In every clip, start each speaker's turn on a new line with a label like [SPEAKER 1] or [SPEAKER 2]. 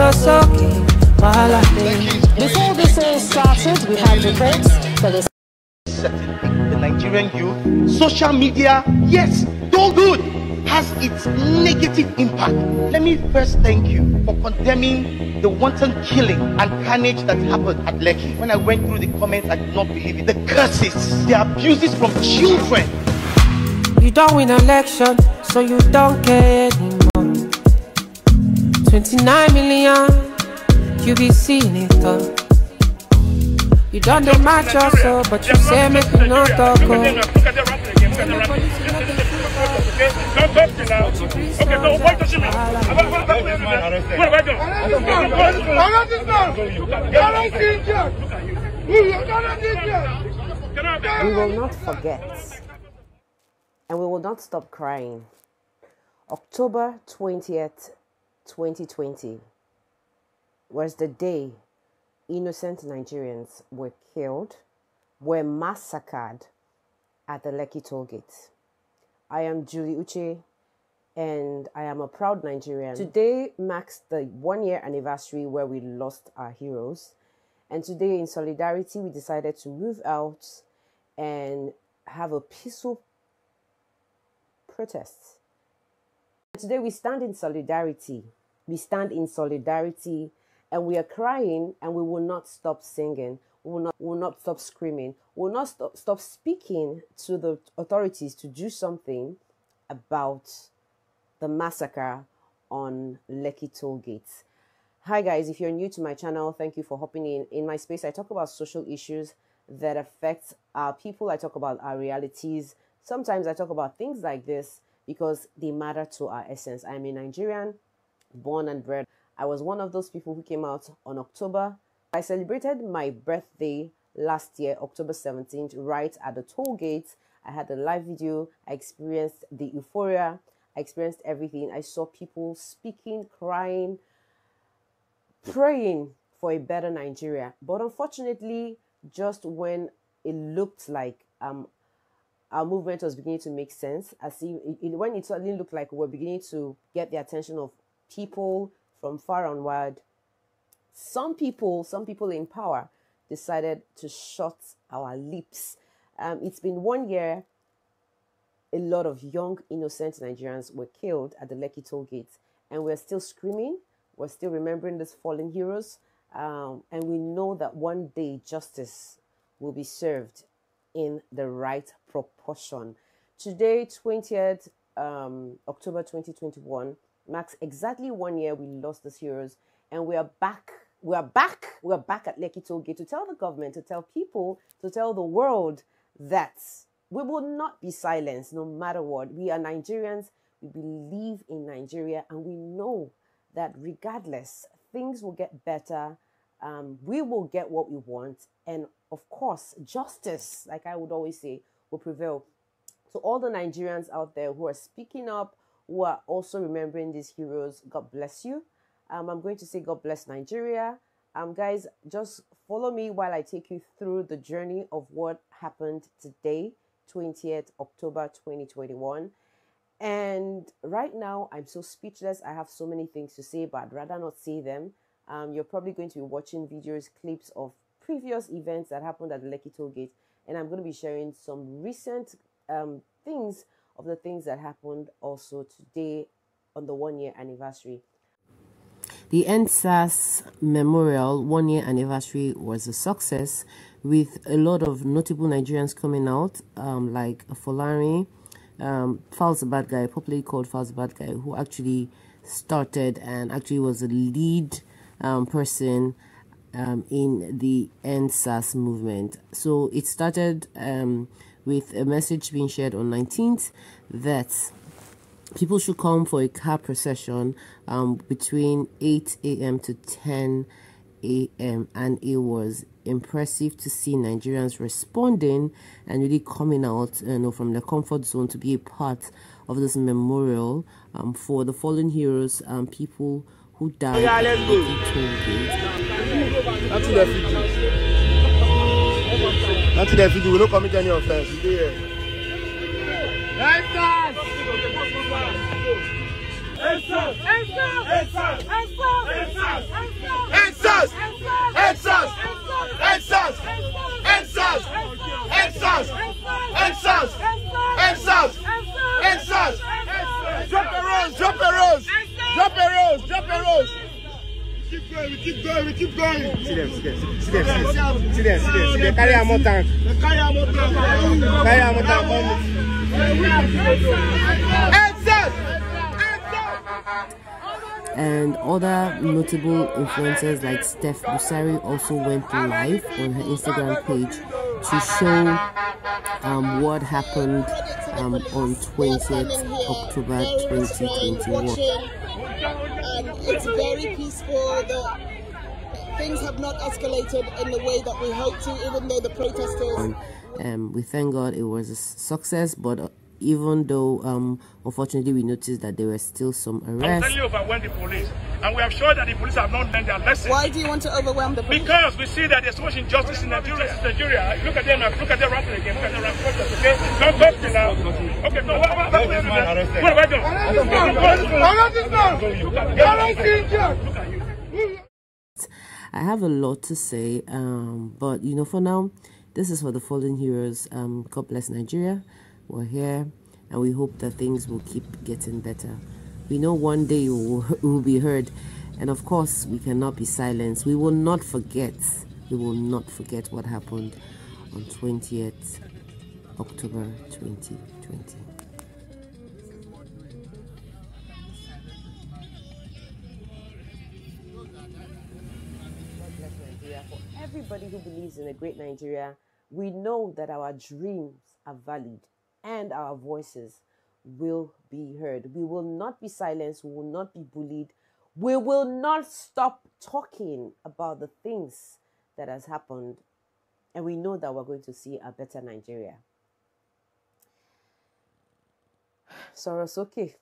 [SPEAKER 1] okay. Wahala dey.
[SPEAKER 2] Before this all started, we had the
[SPEAKER 3] certain thing. The Nigerian youth, social media, yes, though good, has its negative impact. Let me first thank you for condemning the wanton killing and carnage that happened at Lekki. When I went through the comments, I did not believe it. The curses, the abuses from children.
[SPEAKER 1] You don't win an election, so you don't care anymore. 29 million, you be seeing it all. You don't do match also, but you say make me not talk.
[SPEAKER 4] Look
[SPEAKER 1] Oh.
[SPEAKER 4] at them now. Look at them rapping again. Look at them rapping. Okay? Don't talk to now. Okay, so why don't you me? What have I done? Can I have
[SPEAKER 5] We will not forget and we will not stop crying. October 20th, 2020 was the day innocent Nigerians were killed, were massacred at the Lekki toll gate. I am Julie Uche and I am a proud Nigerian. Today marks the one year anniversary where we lost our heroes. And today, in solidarity, we decided to move out and have a peaceful protest. Today, we stand in solidarity. We stand in solidarity and we are crying and we will not stop singing. We will not, will not stop screaming. We will not stop, stop speaking to the authorities to do something about the massacre on Lekki toll gates. Hi guys, if you're new to my channel, thank you for hopping in. In my space, I talk about social issues that affect our people. I talk about our realities. Sometimes I talk about things like this because they matter to our essence. I'm a Nigerian, born and bred. I was one of those people who came out on October. I celebrated my birthday last year, October 17th, right at the toll gate. I had a live video. I experienced the euphoria. I experienced everything. I saw people speaking, crying, praying for a better Nigeria. But unfortunately, just when it looked like um, our movement was beginning to make sense, as if it, it- when it suddenly looked like we were beginning to get the attention of people from far and wide, some people, some people in power, decided to shut our lips. Um, it's been one year. A lot of young, innocent Nigerians were killed at the Lekki toll gate, and we're still screaming. We're still remembering these fallen heroes, um, and we know that one day justice will be served in the right proportion. Today, 20th um, October 2021, marks exactly one year we lost these heroes, and we are back. We are back. We are back at Lekki Toll Gate to tell the government, to tell people, to tell the world that we will not be silenced no matter what. We are Nigerians. We believe in Nigeria, and we know that regardless, things will get better. Um, we will get what we want, and of course, justice, like I would always say, will prevail. So all the Nigerians out there who are speaking up, who are also remembering these heroes, God bless you. Um, I'm going to say God bless Nigeria. Um, guys, just follow me while I take you through the journey of what happened today, 20th October 2021. And right now, I'm so speechless. I have so many things to say, but I'd rather not say them. Um, you're probably going to be watching videos, clips of previous events that happened at the Lekki Toll Gate, and I'm going to be sharing some recent um, things of the things that happened also today on the one year anniversary. The EndSARS Memorial one year anniversary was a success with a lot of notable Nigerians coming out, um, like Folari, um, Bad Guy, popularly called the Bad Guy, who actually started and actually was a lead um, person um, in the EndSARS movement. So it started um, with a message being shared on 19th that people should come for a car procession um, between 8 a.m. to 10 a.m. and it was impressive to see Nigerians responding and really coming out you know from their comfort zone to be a part of this memorial um, for the fallen heroes and people who died at the toll gate.
[SPEAKER 4] Until then, you will not commit any offense. Estas! Estas! Estas! Estas! Estas! Estas! Estas! Estas! Estas! Estas! Estas! Estas! Drop
[SPEAKER 6] a rose! Drop a rose! Drop a rose! Drop a rose!
[SPEAKER 4] Keep going, we keep going, we keep going.
[SPEAKER 6] See them, see them, see them, see them, see them, see them, see. Carry.
[SPEAKER 4] Carry.
[SPEAKER 6] Carry
[SPEAKER 5] and other notable influencers like Steph Busari also went live on her Instagram page to show um, what happened um, on 20th October 2021.
[SPEAKER 7] Um, it's very peaceful. The things have not escalated in the way that we hope to, even though the protesters.
[SPEAKER 5] Um, we thank God it was a success, but even though um, unfortunately we noticed that there were still some arrests.
[SPEAKER 4] I'm overwhelm the police, and we are sure that the police have not learned their lesson.
[SPEAKER 7] Why do you want to overwhelm the police?
[SPEAKER 4] Because we see that there's so much injustice in Nigeria. Nigeria. Look at them, look at them rapping again. Look at them rapping. Okay, don't talk to now. Okay, no, what, what, what, what, what have I done? Arrest this man! Look at you.
[SPEAKER 5] I have a lot to say, um, but you know, for now, this is for the fallen heroes. Um, God bless Nigeria. We're here and we hope that things will keep getting better. We know one day we will, we will be heard, and of course, we cannot be silenced. We will not forget, we will not forget what happened on 20th October 2020. For everybody who believes in a great Nigeria, we know that our dreams are valid and our voices will be heard. We will not be silenced, we will not be bullied. We will not stop talking about the things that has happened and we know that we're going to see a better Nigeria. Sorosoke.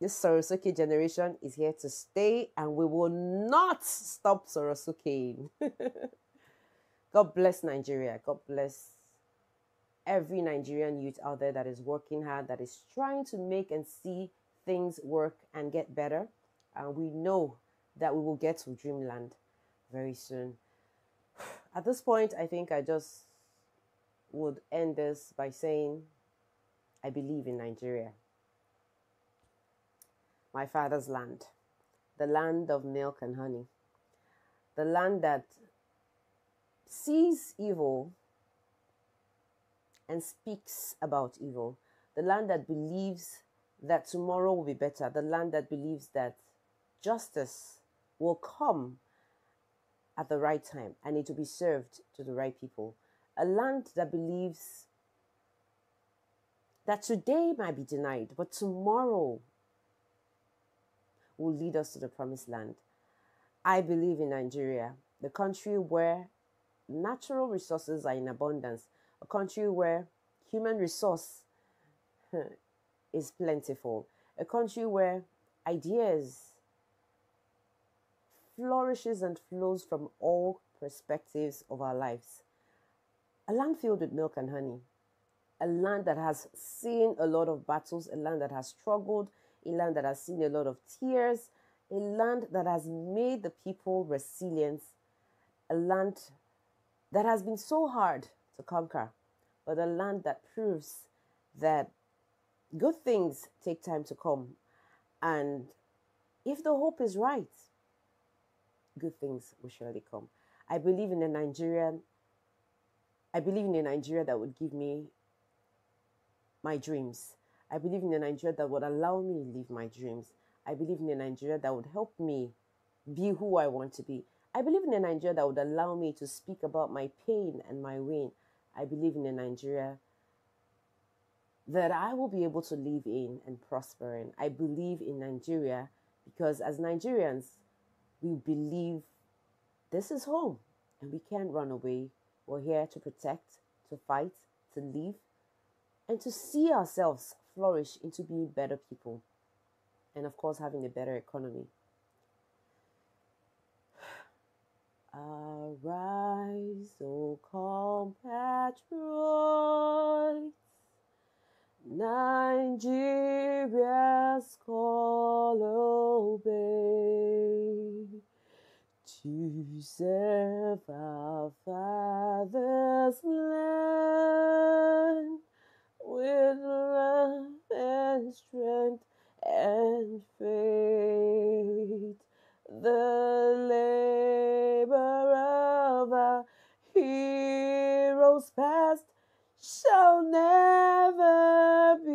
[SPEAKER 5] This Sorosoke generation is here to stay and we will not stop Sorosoke. God bless Nigeria. God bless every Nigerian youth out there that is working hard, that is trying to make and see things work and get better. And we know that we will get to dreamland very soon. At this point, I think I just would end this by saying, I believe in Nigeria. My father's land, the land of milk and honey, the land that sees evil and speaks about evil, the land that believes that tomorrow will be better, the land that believes that justice will come at the right time and it will be served to the right people, a land that believes that today might be denied, but tomorrow will lead us to the promised land. I believe in Nigeria, the country where natural resources are in abundance, a country where human resource is plentiful, a country where ideas flourishes and flows from all perspectives of our lives. A land filled with milk and honey, a land that has seen a lot of battles, a land that has struggled, a land that has seen a lot of tears, a land that has made the people resilient, a land that has been so hard to conquer, but a land that proves that good things take time to come. And if the hope is right, good things will surely come. I believe in a Nigerian, I believe in a Nigeria that would give me my dreams. I believe in a Nigeria that would allow me to live my dreams. I believe in a Nigeria that would help me be who I want to be. I believe in a Nigeria that would allow me to speak about my pain and my win. I believe in a Nigeria that I will be able to live in and prosper in. I believe in Nigeria because as Nigerians, we believe this is home and we can't run away. We're here to protect, to fight, to live, and to see ourselves flourish into being better people. And of course, having a better economy. Uh, Arise, O compatriots, Nigeria's call obey. To serve our father's land with love and strength and faith. The labor heroes past shall never be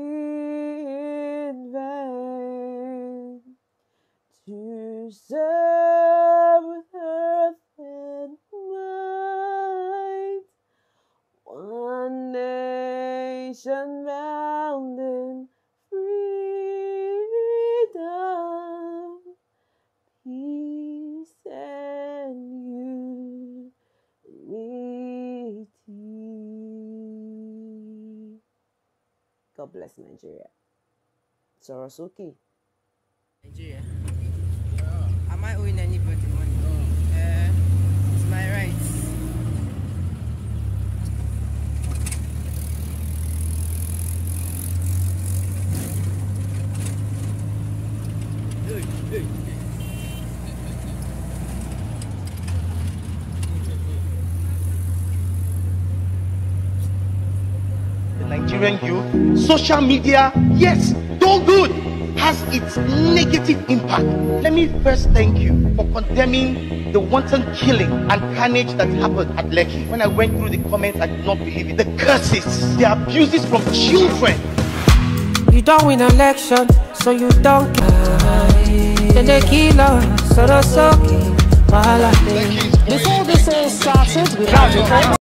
[SPEAKER 5] in vain. To serve with earth and might, one nation God bless Nigeria. Sorosoke.
[SPEAKER 8] Nigeria. Am I owing anybody money? Uh, it's my rights.
[SPEAKER 3] the Nigerian youth, social media, yes, though good, has its negative impact. Let me first thank you for condemning the wanton killing and carnage that happened at Lekki. When I went through the comments, I did not believe it. The curses, the abuses from children.
[SPEAKER 1] You don't win an election, so you don't care. Then they kill us, so that's okay.
[SPEAKER 2] Before this all started, reports